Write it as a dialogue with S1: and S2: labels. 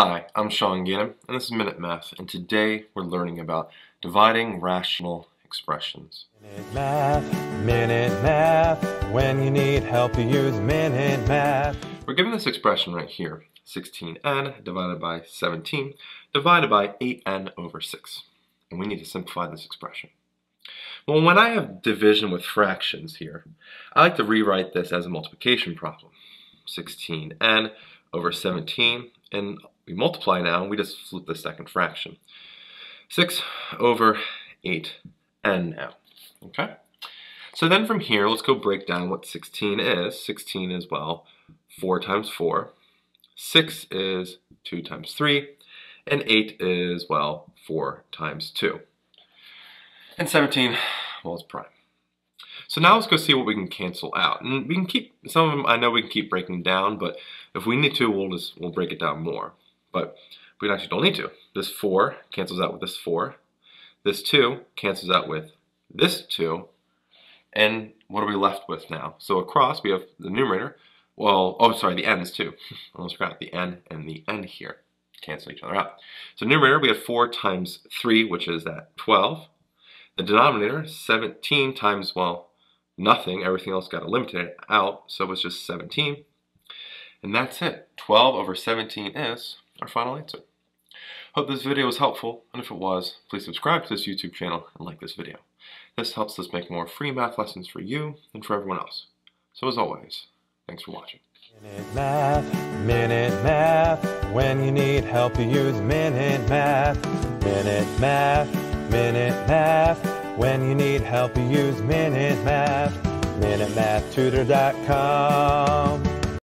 S1: Hi, I'm Sean Gannon, and this is Minute Math, and today we're learning about dividing rational expressions.
S2: Minute Math, Minute Math, when you need help you use Minute Math.
S1: We're given this expression right here, 16n divided by 17 divided by 8n over 6, and we need to simplify this expression. Well, when I have division with fractions here, I like to rewrite this as a multiplication problem. 16n over 17, and we multiply now, and we just flip the second fraction. 6 over 8n now, okay? So then from here, let's go break down what 16 is. 16 is, well, 4 times 4. 6 is 2 times 3. And 8 is, well, 4 times 2. And 17, well, it's prime. So now let's go see what we can cancel out. And we can keep, some of them I know we can keep breaking down, but if we need to, we'll just, we'll break it down more. But we actually don't need to. This 4 cancels out with this 4. This 2 cancels out with this 2. And what are we left with now? So across we have the numerator. Well, oh, sorry, the n's too. almost forgot the n and the n here. Cancel each other out. So numerator, we have 4 times 3, which is that 12. The denominator, 17 times, well, nothing. Everything else got eliminated out, so it was just 17. And that's it. 12 over 17 is our final answer. Hope this video was helpful, and if it was, please subscribe to this YouTube channel and like this video. This helps us make more free math lessons for you and for everyone else. So as always, thanks for watching.
S2: Minute Math, Minute Math, when you need help you use Minute Math. Minute Math, Minute Math, when you need help you use Minute Math. MinuteMathTutor.com